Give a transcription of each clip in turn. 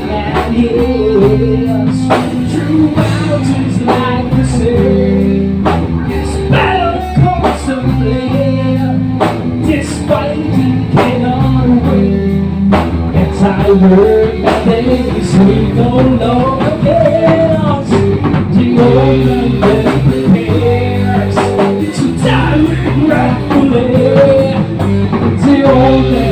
man is True mountains like the sea This battle comes to play Despite we cannot win And I learned that things we no longer get The moment that prepares To die regretfully The only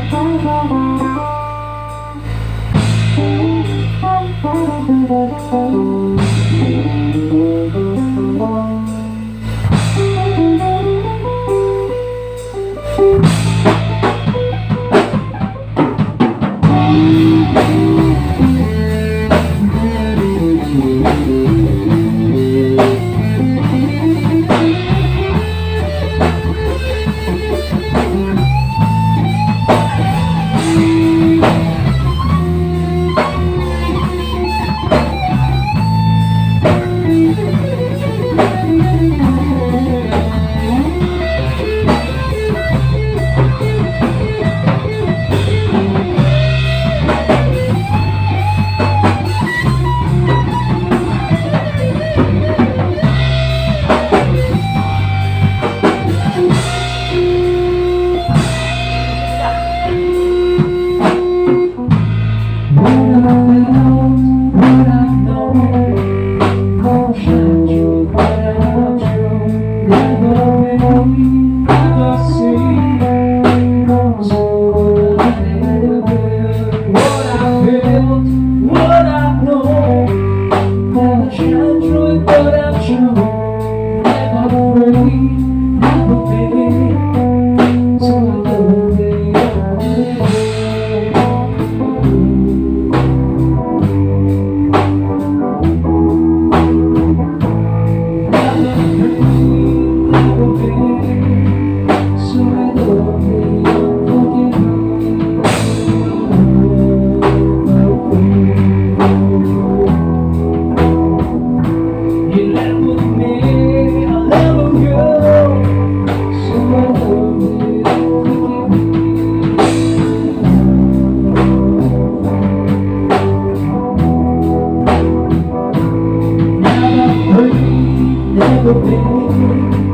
Thank you. ainda sei do bem